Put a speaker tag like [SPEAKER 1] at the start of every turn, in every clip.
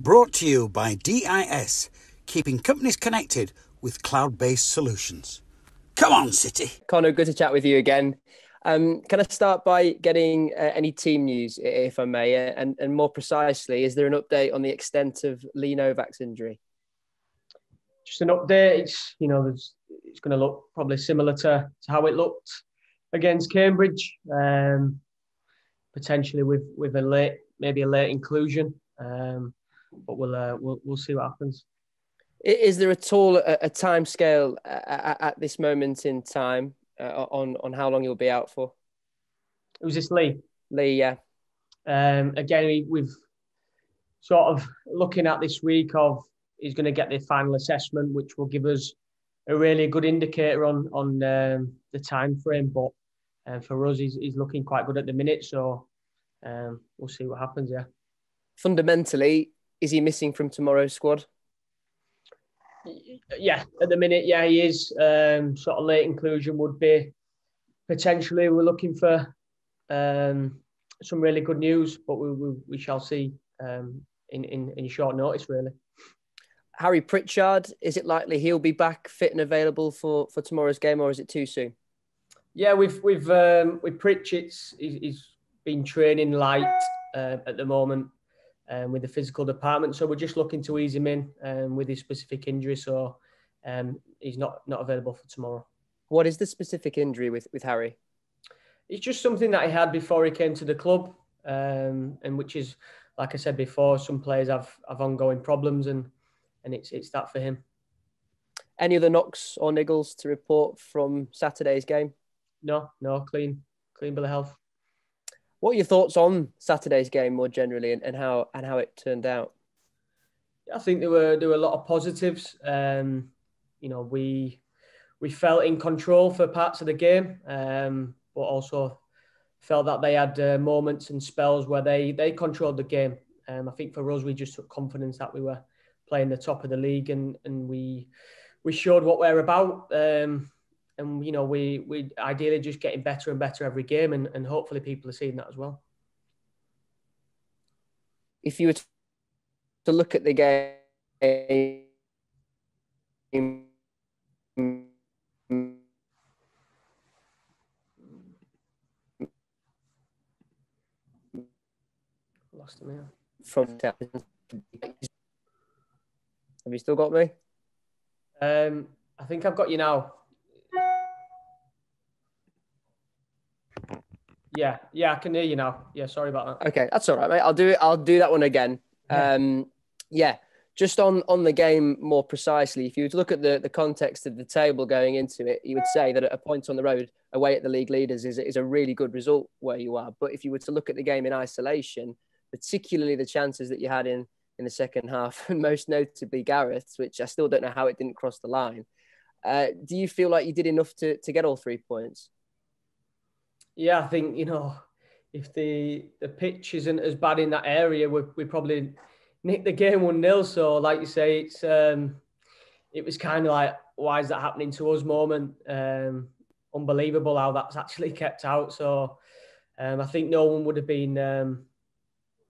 [SPEAKER 1] Brought to you by DIS, keeping companies connected with cloud based solutions. Come on, City.
[SPEAKER 2] Conor, good to chat with you again. Um, can I start by getting uh, any team news, if I may? Uh, and, and more precisely, is there an update on the extent of Lee Novak's injury?
[SPEAKER 3] Just an update. It's, you know, it's going to look probably similar to, to how it looked against Cambridge, um, potentially with, with a late, maybe a late inclusion. Um, but we'll, uh, we'll, we'll see what happens.
[SPEAKER 2] Is there at all a, a time scale at, at, this moment in time uh, on on how long he'll be out for?
[SPEAKER 3] It was this Lee.
[SPEAKER 2] Lee, yeah.
[SPEAKER 3] Um, again, we, we've sort of looking at this week of he's going to get the final assessment, which will give us a really good indicator on on um, the time frame. But um, for us, he's, he's looking quite good at the minute, so um, we'll see what happens. Yeah.
[SPEAKER 2] Fundamentally, is he missing from tomorrow's squad?
[SPEAKER 3] yeah, at the minute, yeah, he is. Um, sort of late inclusion would be potentially. We're looking for um, some really good news, but we, we, we shall see um, in, in, in short notice, really.
[SPEAKER 2] Harry Pritchard, is it likely he'll be back fit and available for, for tomorrow's game, or is it too soon?
[SPEAKER 3] Yeah, we've we've um, with Pritch, it's he's, he's been training light uh, at the moment um, with the physical department. So we're just looking to ease him in um, with his specific injury. So um, he's not not available for tomorrow.
[SPEAKER 2] What is the specific injury with with Harry?
[SPEAKER 3] It's just something that he had before he came to the club, um, and which is, like I said before, some players have have ongoing problems, and and it's it's that for him.
[SPEAKER 2] Any other knocks or niggles to report from Saturday's game?
[SPEAKER 3] No, no, clean, clean bill of health.
[SPEAKER 2] What are your thoughts on Saturday's game more generally, and, and how and how it turned out?
[SPEAKER 3] I think there were there were a lot of positives. Um, you know, we we felt in control for parts of the game, um, but also felt that they had uh, moments and spells where they they controlled the game. Um, I think for us, we just took confidence that we were playing the top of the league, and and we we showed what we're about. Um, and you know we we ideally just getting better and better every game, and, and hopefully people are seeing that as well.
[SPEAKER 2] If you were to look at the game.
[SPEAKER 3] Lost him.
[SPEAKER 2] From have you still got me?
[SPEAKER 3] Um, I think I've got you now. Yeah, yeah, I can hear you now. Yeah, sorry about that.
[SPEAKER 2] Okay, that's all right, mate. I'll do it. I'll do that one again. Yeah. Um, yeah, just on on the game more precisely. If you were to look at the the context of the table going into it, you would say that at a point on the road away at the league leaders is is a really good result where you are. But if you were to look at the game in isolation, particularly the chances that you had in in the second half, and most notably Gareth's, which I still don't know how it didn't cross the line. Uh, do you feel like you did enough to to get all three points?
[SPEAKER 3] Yeah, I think you know if the the pitch isn't as bad in that area, we we probably nick the game one 0 So, like you say, it's um, it was kind of like why is that happening to us moment. Um, unbelievable how that's actually kept out. So, um, I think no one would have been um,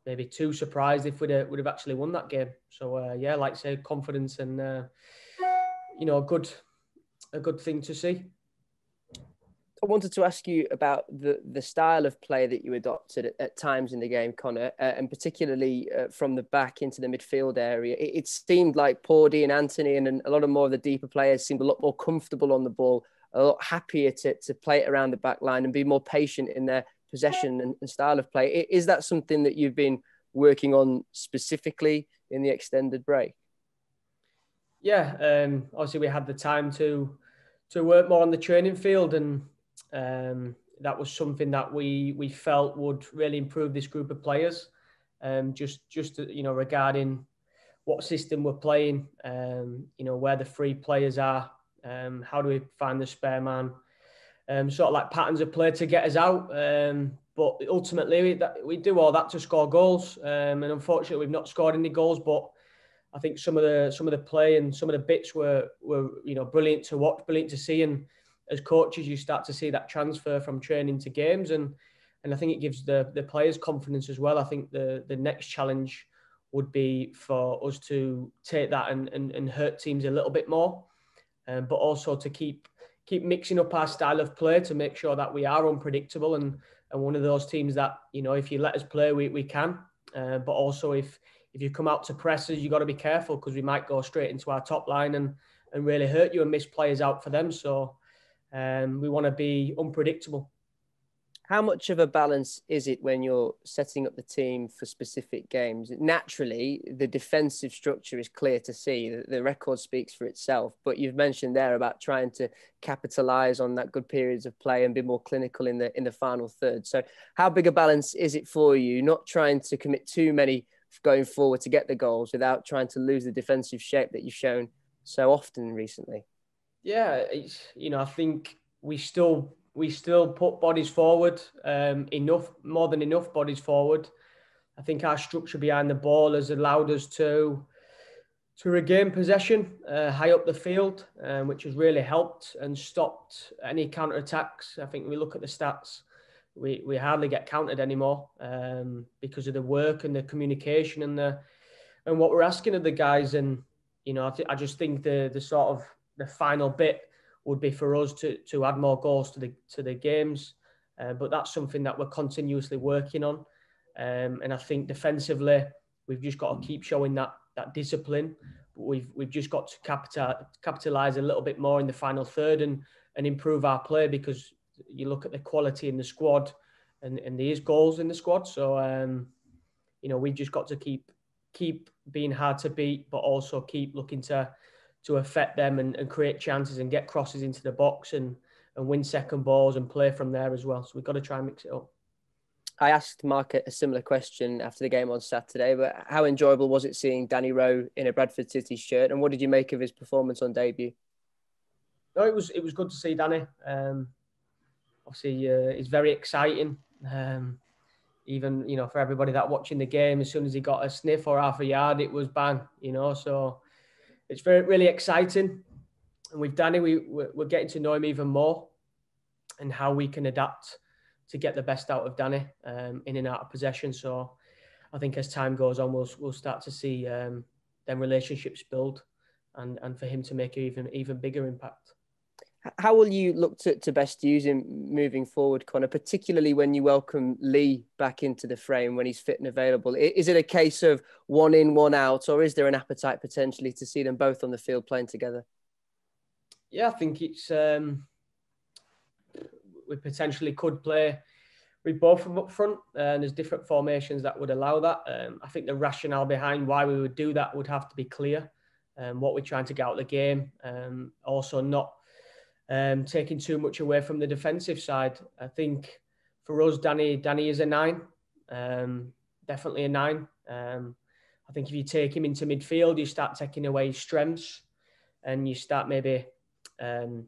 [SPEAKER 3] maybe too surprised if we'd have, would have actually won that game. So, uh, yeah, like I say, confidence and uh, you know, a good a good thing to see.
[SPEAKER 2] I wanted to ask you about the, the style of play that you adopted at, at times in the game, Conor, uh, and particularly uh, from the back into the midfield area. It, it, seemed like Paudie and Anthony and, and a lot of more of the deeper players seemed a lot more comfortable on the ball, a lot happier to, to play it around the back line and be more patient in their possession and, and style of play. Is that something that you've been working on specifically in the extended break?
[SPEAKER 3] Yeah, um, obviously we had the time to to work more on the training field and um, that was something that we we felt would really improve this group of players. Um, just just you know regarding what system we're playing, um, you know where the free players are, um, how do we find the spare man, um, sort of like patterns of play to get us out. Um, but ultimately, we, that, we do all that to score goals, um, and unfortunately, we've not scored any goals. But I think some of the some of the play and some of the bits were were you know brilliant to watch, brilliant to see, and as coaches, you start to see that transfer from training to games, and and I think it gives the the players confidence as well. I think the the next challenge would be for us to take that and, and, and hurt teams a little bit more, um, but also to keep keep mixing up our style of play to make sure that we are unpredictable and and one of those teams that you know if you let us play we, we can, uh, but also if if you come out to presses you got to be careful because we might go straight into our top line and and really hurt you and miss players out for them. So um, we want to be unpredictable
[SPEAKER 2] how much of a balance is it when you're setting up the team for specific games? Naturally, the defensive structure is clear to see. The, the record speaks for itself. But you've mentioned there about trying to capitalize on that good periods of play and be more clinical in the in the final third. So, how big a balance is it for you? Not trying to commit too many going forward to get the goals without trying to lose the defensive shape that you've shown so often recently.
[SPEAKER 3] Yeah, it's you know, I think we still we still put bodies forward, um, enough, more than enough bodies forward. I think our structure behind the ball has allowed us to to regain possession uh, high up the field, um, which has really helped and stopped any counter attacks. I think we look at the stats, we, we hardly get countered anymore um, because of the work and the communication and the and what we're asking of the guys. And you know, I, th- I just think the the sort of the final bit would be for us to to add more goals to the to the games. Uh, but that's something that we're continuously working on. Um, and I think defensively, we've just got to keep showing that that discipline. We've we've just got to capital, capitalize a little bit more in the final third and and improve our play because you look at the quality in the squad and, and there is goals in the squad. So um, you know we've just got to keep keep being hard to beat, but also keep looking to to affect them and, and create chances and get crosses into the box and, and win second balls and play from there as well. So we've got to try and mix it up.
[SPEAKER 2] I asked Mark a similar question after the game on Saturday, but how enjoyable was it seeing Danny Rowe in a Bradford City shirt, and what did you make of his performance on debut?
[SPEAKER 3] No, it was it was good to see Danny. Um, obviously, uh, it's very exciting. Um, even you know for everybody that watching the game, as soon as he got a sniff or half a yard, it was bang. You know, so it's very really exciting. And with Danny, we we're getting to know him even more, and how we can adapt to get the best out of Danny um, in and out of possession. So I think as time goes on, we'll we'll start to see um, them relationships build, and and for him to make an even even bigger impact.
[SPEAKER 2] How will you look to, to best use him moving forward, Conor, particularly when you welcome Lee back into the frame when he's fit and available? Is it a case of one in, one out, or is there an appetite potentially to see them both on the field playing together?
[SPEAKER 3] Yeah, I think it's um, we potentially could play with both of them up front, and there's different formations that would allow that. Um, I think the rationale behind why we would do that would have to be clear. Um, what we're trying to get out of the game, um, also not um, taking too much away from the defensive side. I think for us, Danny, Danny is a nine, um, definitely a nine. Um, I think if you take him into midfield, you start taking away his strengths, and you start maybe um,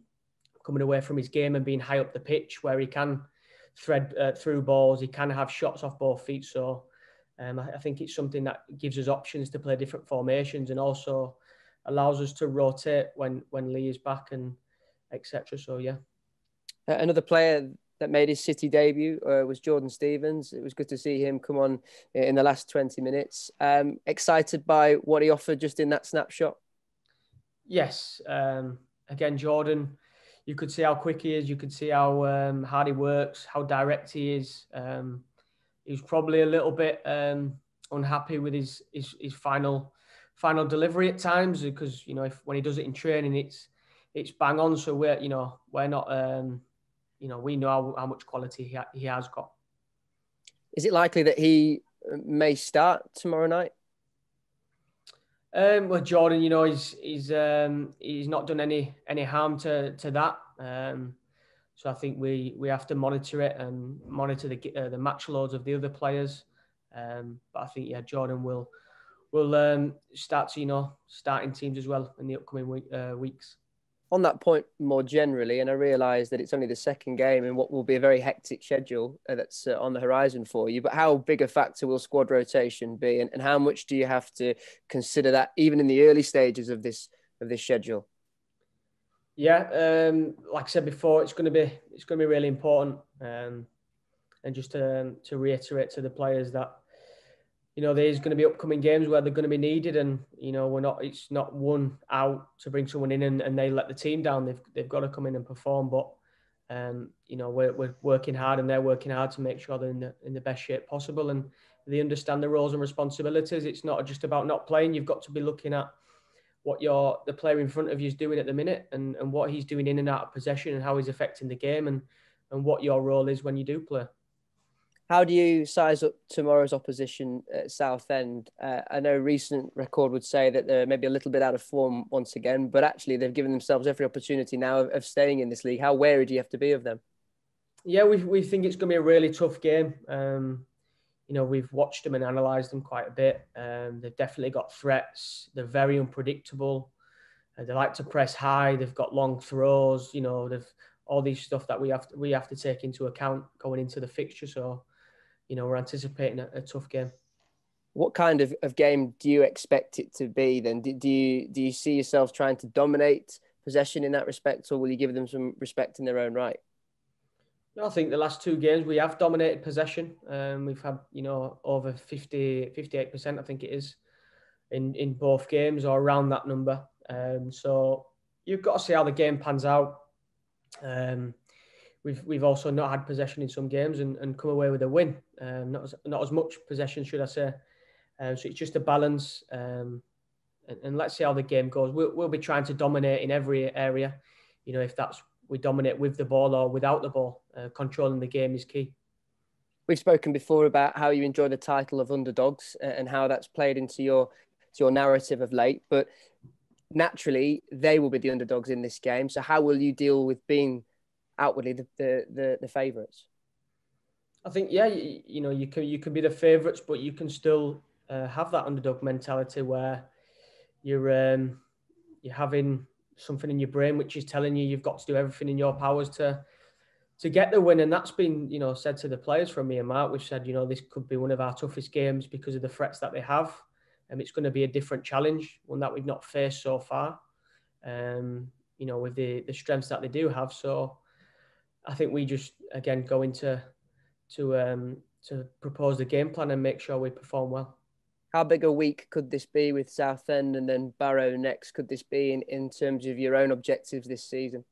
[SPEAKER 3] coming away from his game and being high up the pitch where he can thread uh, through balls, he can have shots off both feet. So um, I, I think it's something that gives us options to play different formations and also allows us to rotate when when Lee is back and etc. So yeah.
[SPEAKER 2] Uh, another player that made his City debut uh, was Jordan Stevens. It was good to see him come on in the last 20 minutes. Um, excited by what he offered just in that snapshot?
[SPEAKER 3] Yes. Um, again, Jordan, you could see how quick he is. You could see how um, hard he works, how direct he is. Um, he was probably a little bit um, unhappy with his, his, his final final delivery at times because you know if when he does it in training, it's it's bang on. So we're you know we're not um, you know we know how, how much quality he, ha- he has got.
[SPEAKER 2] Is it likely that he may start tomorrow night?
[SPEAKER 3] Um, well, Jordan, you know, he's he's um, he's not done any any harm to to that. Um, so I think we we have to monitor it and monitor the uh, the match loads of the other players. Um, but I think yeah, Jordan will will um, start to you know starting teams as well in the upcoming week, uh, weeks
[SPEAKER 2] on that point more generally, and I realise that it's only the second game in what will be a very hectic schedule uh, that's uh, on the horizon for you. But how big a factor will squad rotation be, and, and how much do you have to consider that even in the early stages of this of this schedule?
[SPEAKER 3] Yeah, um, like I said before, it's going to be it's going to be really important, um, and just to um, to reiterate to the players that you know, there's going to be upcoming games where they're going to be needed, and you know, we're not. It's not one out to bring someone in and, and they let the team down. They've they've got to come in and perform. But um, you know, we're we're working hard, and they're working hard to make sure they're in the in the best shape possible, and they understand the roles and responsibilities. It's not just about not playing. You've got to be looking at what your the player in front of you is doing at the minute, and and what he's doing in and out of possession, and how he's affecting the game, and and what your role is when you do play.
[SPEAKER 2] How do you size up tomorrow's opposition at Southend? Uh, I know recent record would say that they're maybe a little bit out of form once again, but actually they've given themselves every opportunity now of, of staying in this league. How wary do you have to be of them?
[SPEAKER 3] Yeah, we, we think it's going to be a really tough game. Um, you know, we've watched them and analysed them quite a bit. Um, they've definitely got threats. They're very unpredictable. Uh, they like to press high. They've got long throws. You know, they've all these stuff that we have to, we have to take into account going into the fixture. So you know, we're anticipating a, a tough game.
[SPEAKER 2] What kind of, of game do you expect it to be then? Do, do you do you see yourselves trying to dominate possession in that respect, or will you give them some respect in their own right?
[SPEAKER 3] I think the last two games we have dominated possession. Um, we've had, you know, over 50, 58%, I think it is, in, in both games or around that number. Um, so you've got to see how the game pans out. Um, we've we've also not had possession in some games and, and come away with a win. Um, not as not as much possession, should I say? Um, so it's just a balance. Um, and, and, let's see how the game goes. We'll, we'll be trying to dominate in every area. You know, if that's we dominate with the ball or without the ball, uh, controlling the game is key.
[SPEAKER 2] We've spoken before about how you enjoy the title of underdogs and how that's played into your to your narrative of late, but naturally they will be the underdogs in this game. So how will you deal with being outwardly the the the, the favourites?
[SPEAKER 3] I think yeah, you, you, know you can you can be the favourites, but you can still uh, have that underdog mentality where you're um, you're having something in your brain which is telling you you've got to do everything in your powers to to get the win, and that's been you know said to the players from me and Mark. We've said you know this could be one of our toughest games because of the threats that they have, and it's going to be a different challenge, one that we've not faced so far. Um, you know, with the the strengths that they do have, so I think we just again go into to um, to propose the game plan and make sure we perform well.
[SPEAKER 2] How big a week could this be with Southend and then Barrow next? Could this be in, in terms of your own objectives this season?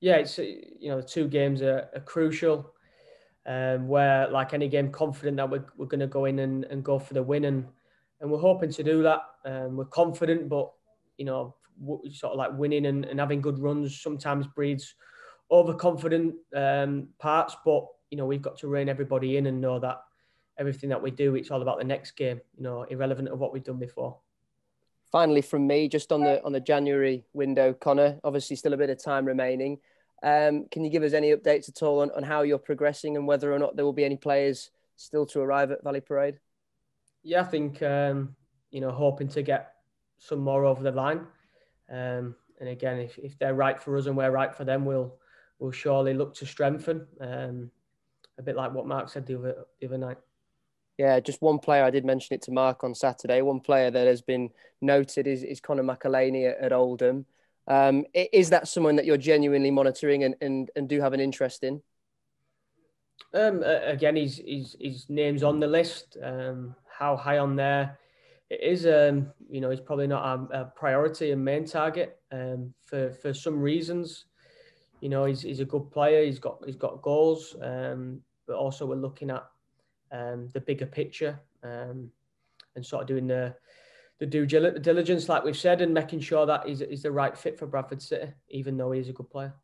[SPEAKER 3] Yeah, it's you know the two games are, are crucial. Um, where like any game, confident that we're, we're going to go in and, and go for the win, and and we're hoping to do that. Um, we're confident, but you know, sort of like winning and, and having good runs sometimes breeds overconfident um, parts, but you know we've got to rein everybody in and know that everything that we do, it's all about the next game. You know, irrelevant of what we've done before.
[SPEAKER 2] Finally, from me, just on the on the January window, Conor. Obviously, still a bit of time remaining. Um, can you give us any updates at all on, on how you're progressing and whether or not there will be any players still to arrive at Valley Parade?
[SPEAKER 3] Yeah, I think um, you know hoping to get some more over the line. Um, and again, if, if they're right for us and we're right for them, we'll will surely look to strengthen. Um, a bit like what Mark said the other the other night.
[SPEAKER 2] Yeah, just one player. I did mention it to Mark on Saturday. One player that has been noted is, is Conor McAleny at, at Oldham. Um, is that someone that you're genuinely monitoring and, and, and do have an interest in?
[SPEAKER 3] Um, again, his, his, his name's on the list. Um, how high on there? It is, um, you know, he's probably not a, a priority and main target um, for, for some reasons. You know, he's, he's a good player. He's got he's got goals, um, but also we're looking at um, the bigger picture um, and sort of doing the the due diligence, like we've said, and making sure that he's, he's the right fit for Bradford City, even though he's a good player.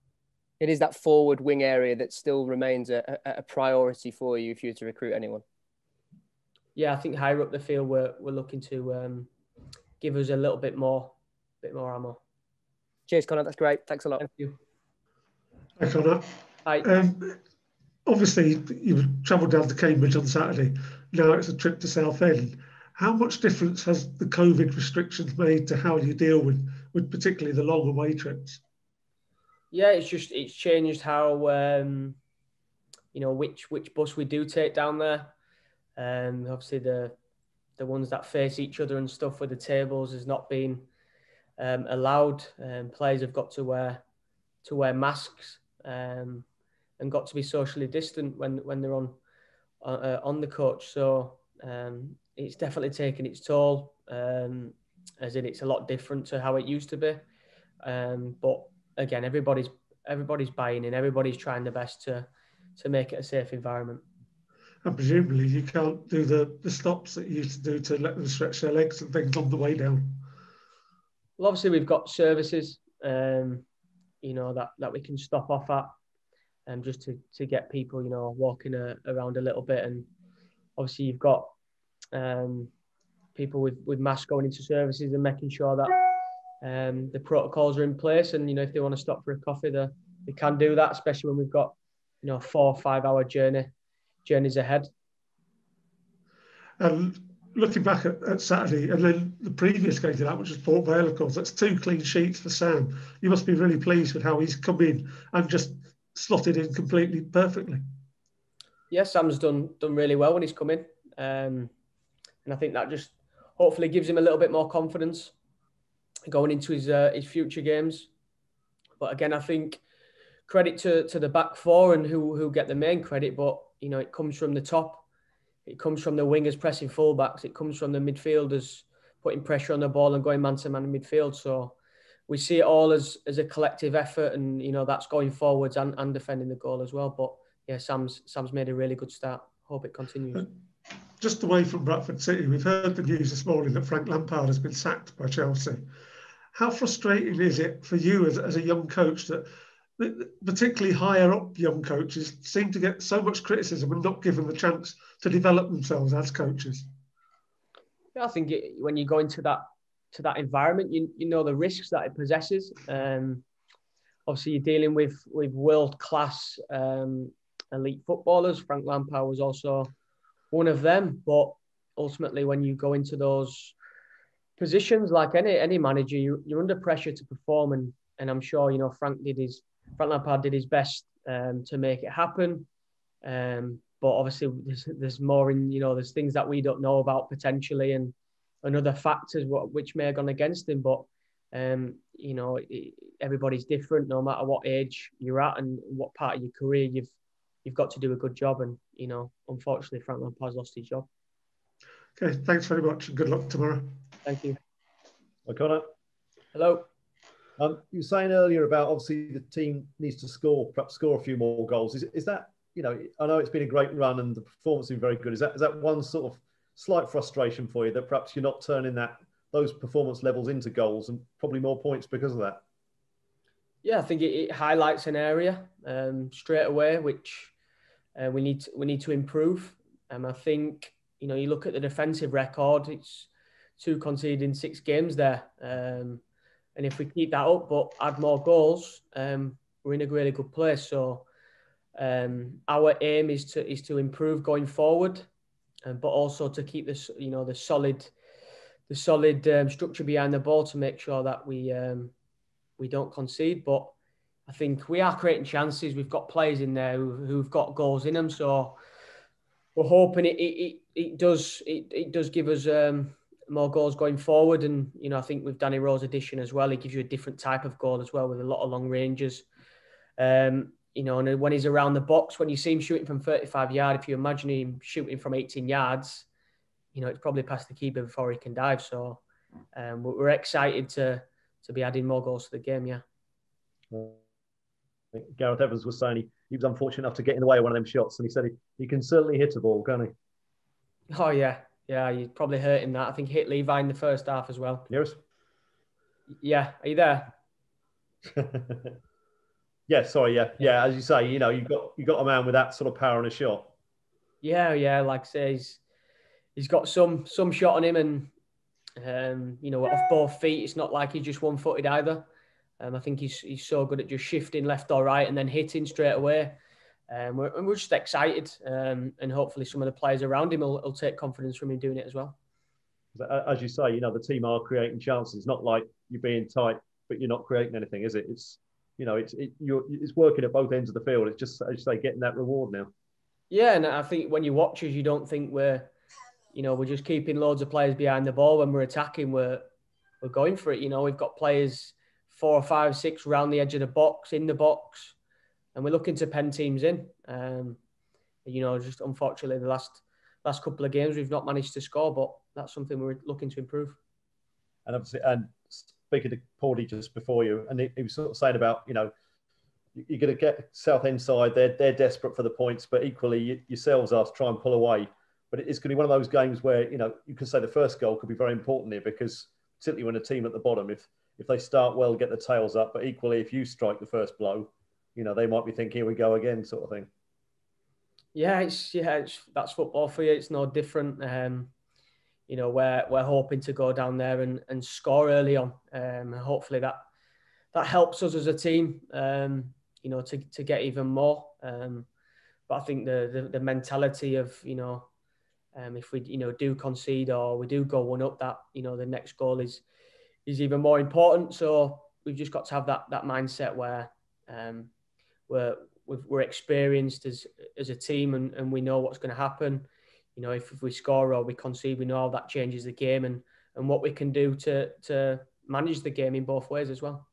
[SPEAKER 2] It is that forward wing area that still remains a, a, a priority for you if you were to recruit anyone.
[SPEAKER 3] Yeah, I think higher up the field, we're we're looking to um, give us a little bit more, bit more ammo.
[SPEAKER 2] Cheers, Conor. That's great. Thanks a lot.
[SPEAKER 3] Thank you.
[SPEAKER 4] Hi, Conor.
[SPEAKER 3] Hi.
[SPEAKER 4] Um, obviously, you travelled down to Cambridge on Saturday. Now it's a trip to Southend. How much difference has the COVID restrictions made to how you deal with, with particularly the long away trips?
[SPEAKER 3] Yeah, it's just it's changed how um, you know which which bus we do take down there. Um, obviously the the ones that face each other and stuff with the tables has not been um, allowed. Um, players have got to wear to wear masks um, and got to be socially distant when when they're on uh, on the coach. So Um, it's definitely taken its toll, um, as in it's a lot different to how it used to be. Um, but again, everybody's everybody's buying in, everybody's trying the best to to make it a safe environment.
[SPEAKER 4] And presumably, you can't do the, the stops that you used to do to let them stretch their legs and things on the way down.
[SPEAKER 3] Well, obviously, we've got services, um, you know, that, that we can stop off at, um, just to, to get people, you know, walking a, around a little bit. And obviously, you've got um, people with, with masks going into services and making sure that um, the protocols are in place. And, you know, if they want to stop for a coffee, they, they can do that, especially when we've got, you know, four or five hour journey journeys ahead.
[SPEAKER 4] And looking back at, at, Saturday and then the previous game to that, which was Port Vale, of course, that's two clean sheets for Sam. You must be really pleased with how he's come in and just slotted in completely perfectly.
[SPEAKER 3] Yeah, Sam's done done really well when he's come in, um, and I think that just hopefully gives him a little bit more confidence going into his uh, his future games. But again, I think credit to, to the back four and who who get the main credit, but you know, it comes from the top. It comes from the wingers pressing fullbacks. It comes from the midfielders putting pressure on the ball and going man to man in midfield. So we see it all as as a collective effort, and you know that's going forwards and, and defending the goal as well. But yeah, Sam's Sam's made a really good start. Hope it continues.
[SPEAKER 4] Uh, just away from Bradford City, we've heard the news this morning that Frank Lampard has been sacked by Chelsea. How frustrating is it for you as, as a young coach that particularly higher up young coaches seem to get so much criticism and not given the chance to develop themselves as coaches.
[SPEAKER 3] Yeah, I think it, when you go into that to that environment, you you know the risks that it possesses. Um, obviously, you're dealing with with world class um, elite footballers. Frank Lampard was also one of them, but ultimately, when you go into those positions, like any any manager, you, you're under pressure to perform, and and I'm sure you know Frank did his Frank Lampard did his best um, to make it happen. Um, but obviously, there's, there's, more in, you know, there's things that we don't know about potentially and, and other factors what, which may have gone against him. But, um, you know, everybody's different no matter what age you're at and what part of your career you've you've got to do a good job. And, you know, unfortunately, Frank Lampard's lost his job.
[SPEAKER 4] Okay, thanks very much good luck tomorrow.
[SPEAKER 3] Thank you.
[SPEAKER 5] O'Connor.
[SPEAKER 3] Hello.
[SPEAKER 5] Um, you were saying earlier about obviously the team needs to score, perhaps score a few more goals. Is, is that, you know, I know it's been a great run and the performance has been very good. Is that is that one sort of slight frustration for you that perhaps you're not turning that those performance levels into goals and probably more points because of that?
[SPEAKER 3] Yeah, I think it, it highlights an area um, straight away which uh, we need to, we need to improve. And um, I think you know you look at the defensive record; it's two conceded in six games there. Um, and if we keep that up, but add more goals, um, we're in a really good place. So um, our aim is to is to improve going forward, um, but also to keep this, you know, the solid, the solid um, structure behind the ball to make sure that we um, we don't concede. But I think we are creating chances. We've got players in there who, who've got goals in them. So we're hoping it it, it, it does it, it does give us um, more goals going forward. And, you know, I think with Danny Rowe's addition as well, he gives you a different type of goal as well with a lot of long ranges. Um, you know, and when he's around the box, when you see him shooting from 35 yards, if you imagine him shooting from 18 yards, you know, it's probably past the keeper before he can dive. So um, we're excited to to be adding more goals to the game, yeah.
[SPEAKER 5] Gareth Evans was saying he, he was unfortunate enough to get in the way of one of them shots, and he said he, he can certainly hit a ball, can't he?
[SPEAKER 3] Oh, yeah, yeah, you're probably hurting that. I think hit Levi in the first half as well.
[SPEAKER 5] Yes.
[SPEAKER 3] Yeah, are you there?
[SPEAKER 5] yeah, sorry, yeah, yeah. As you say, you know, you've got you got a man with that sort of power in a shot.
[SPEAKER 3] Yeah, yeah. Like I say, he's, he's got some some shot on him, and um, you know, off both feet. It's not like he's just one footed either. Um, I think he's he's so good at just shifting left or right and then hitting straight away. Um, we're, we're just excited, um, and hopefully some of the players around him will, will, take confidence from him doing it as well.
[SPEAKER 5] As you say, you know the team are creating chances. It's not like you're being tight, but you're not creating anything, is it? It's you know it's it, it's working at both ends of the field. It's just as you say, getting that reward now.
[SPEAKER 3] Yeah, and I think when you watch us, you don't think we're, you know, we're just keeping loads of players behind the ball when we're attacking. We're we're going for it. You know, we've got players four or five, six around the edge of the box, in the box and we're looking to pen teams in. Um, you know, just unfortunately the last last couple of games we've not managed to score, but that's something we're looking to improve.
[SPEAKER 5] And obviously, and speaking to Paulie just before you, and he, he was sort of saying about you know you're going to get Southend side. They're they're desperate for the points, but equally you, yourselves are to try and pull away. But it's going to be one of those games where you know you can say the first goal could be very important here because particularly when a team at the bottom, if if they start well, get the tails up. But equally, if you strike the first blow, you know they might be thinking, "Here we go again," sort of thing.
[SPEAKER 3] Yeah, it's yeah, it's, that's football for you. It's no different. Um, you know, we're we're hoping to go down there and, and score early on. Um, hopefully that that helps us as a team. Um, you know, to, to get even more. Um, but I think the, the, the mentality of you know, um, if we you know do concede or we do go one up, that you know the next goal is is even more important. So we've just got to have that that mindset where um, we're we're experienced as as a team and, and we know what's going to happen. You know, if, if we score or we concede, we know how that changes the game and and what we can do to to manage the game in both ways as well.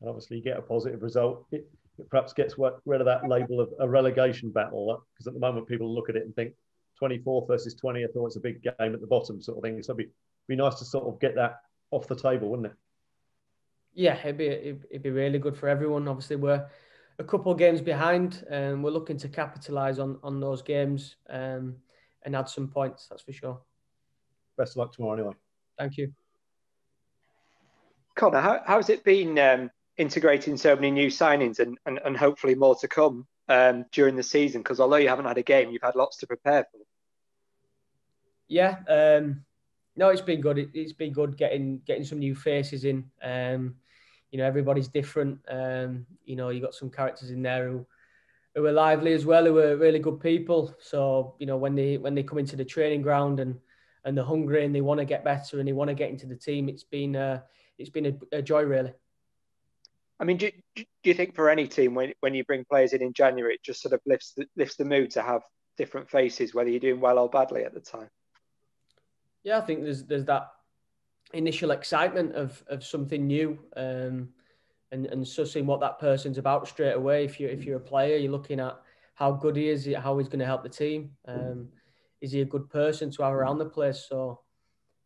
[SPEAKER 5] And obviously, you get a positive result. It, it perhaps gets rid of that label of a relegation battle because at the moment people look at it and think 24th versus 20th, oh, it's a big game at the bottom, sort of thing. So it'd be, be nice to sort of get that off the table, wouldn't it?
[SPEAKER 3] Yeah, it'd be it'd be really good for everyone. Obviously, we're a couple of games behind, and we're looking to capitalise on on those games um, and add some points. That's for sure.
[SPEAKER 5] Best of luck tomorrow, anyway.
[SPEAKER 3] Thank you,
[SPEAKER 6] Conor. How, how's it been um, integrating so many new signings and, and, and hopefully more to come um, during the season? Because although you haven't had a game, you've had lots to prepare for.
[SPEAKER 3] Yeah, um, no, it's been good. It, has been good getting getting some new faces in. Um, you know, everybody's different. Um, you know, you got some characters in there who who are lively as well, who are really good people. So you know, when they when they come into the training ground and and they're hungry and they want to get better and they want to get into the team, it's been uh, it's been a, a joy really.
[SPEAKER 6] I mean, do, do you think for any team when when you bring players in in January, it just sort of lifts the, lifts the mood to have different faces, whether you're doing well or badly at the time?
[SPEAKER 3] Yeah, I think there's there's that initial excitement of of something new, um, and and sussing what that person's about straight away. If you if you're a player, you're looking at how good he is, how he's going to help the team. Um, is he a good person to have around the place? So,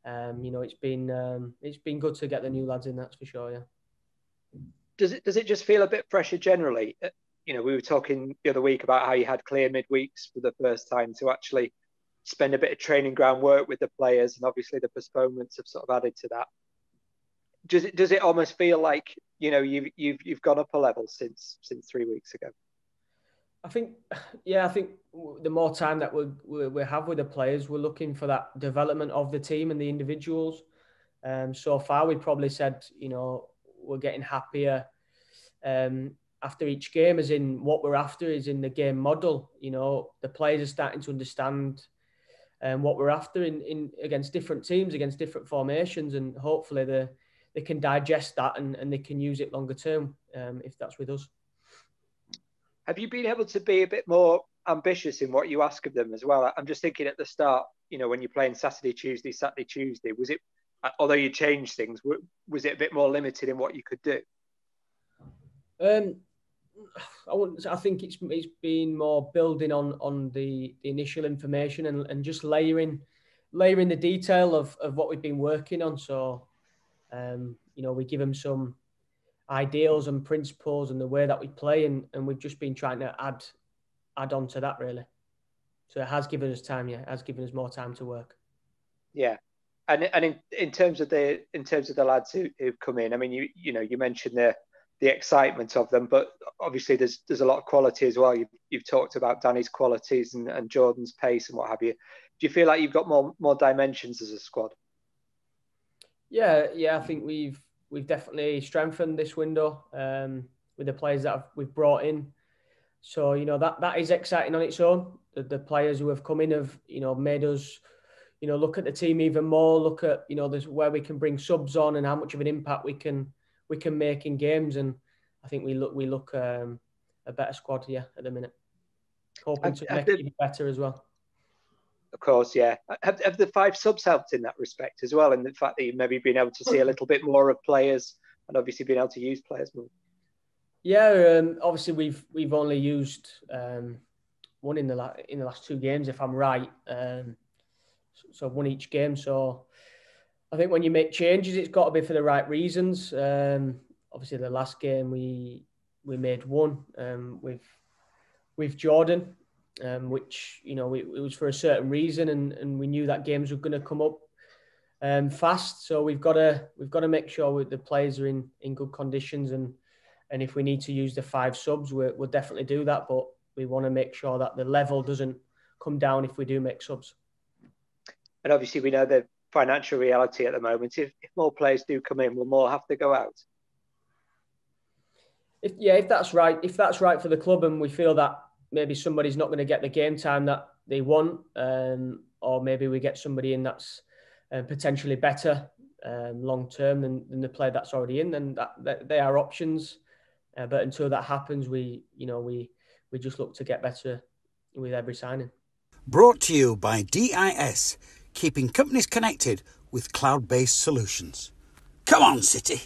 [SPEAKER 3] um, you know, it's been um, it's been good to get the new lads in. That's for sure. Yeah
[SPEAKER 6] does it does it just feel a bit fresher generally? Uh, you know, we were talking the other week about how you had clear midweeks for the first time to actually spend a bit of training ground work with the players, and obviously the postponements have sort of added to that. Does it does it almost feel like you know you've you've you've gone up a level since since three weeks ago?
[SPEAKER 3] I think, yeah, I think the more time that we, we have with the players, we're looking for that development of the team and the individuals. Um, so far, we probably said, you know, we're getting happier um, after each game, as in what we're after is in the game model. You know, the players are starting to understand um, what we're after in, in against different teams, against different formations, and hopefully they they can digest that and, and they can use it longer term um, if that's with us.
[SPEAKER 6] Have you been able to be a bit more ambitious in what you ask of them as well? I'm just thinking at the start, you know, when you're playing Saturday, Tuesday, Saturday, Tuesday, was it although you changed things, was it a bit more limited in what you could do?
[SPEAKER 3] Um, I wouldn't. I think it's it's been more building on on the, the initial information and, and just layering layering the detail of, of what we've been working on. So, um, you know, we give them some ideals and principles and the way that we play, and, and we've just been trying to add add on to that really. So it has given us time. Yeah, it has given us more time to work.
[SPEAKER 6] Yeah, and and in, in terms of the in terms of the lads who, who've come in, I mean, you you know, you mentioned the the excitement of them, but obviously there's there's a lot of quality as well. You've, you've talked about Danny's qualities and, and Jordan's pace and what have you. Do you feel like you've got more more dimensions as a squad?
[SPEAKER 3] Yeah, yeah, I think we've we've definitely strengthened this window um, with the players that we've brought in. So you know that that is exciting on its own. The, the players who have come in have you know made us you know, look at the team even more. Look at you know, there's where we can bring subs on and how much of an impact we can we can make in games. And I think we look we look um, a better squad here at the minute. Hoping to make it better as well.
[SPEAKER 6] Of course, yeah. Have, have the five subs helped in that respect as well? And the fact that you've maybe been able to see a little bit more of players and obviously been able to use players more.
[SPEAKER 3] Yeah, um, obviously we've we've only used um, won in the la- in the last two games, if I'm right. Um, so one each game. So I think when you make changes, it's got to be for the right reasons. Um, obviously, the last game we we made one um, with with Jordan, um, which you know it, it, was for a certain reason, and, and we knew that games were going to come up um, fast. So we've got to we've got to make sure the players are in in good conditions, and and if we need to use the five subs, we we'll definitely do that. But we want to make sure that the level doesn't come down if we do make subs.
[SPEAKER 6] And obviously, we know the financial reality at the moment. If, if more players do come in, will more have to go out?
[SPEAKER 3] If, yeah, if that's right, if that's right for the club, and we feel that maybe somebody's not going to get the game time that they want, um, or maybe we get somebody in that's uh, potentially better um, long term than, than the player that's already in, then that, that they are options. Uh, but until that happens, we you know we we just look to get better with every signing.
[SPEAKER 1] Brought to you by DIS, keeping companies connected with cloud based solutions. Come on, City.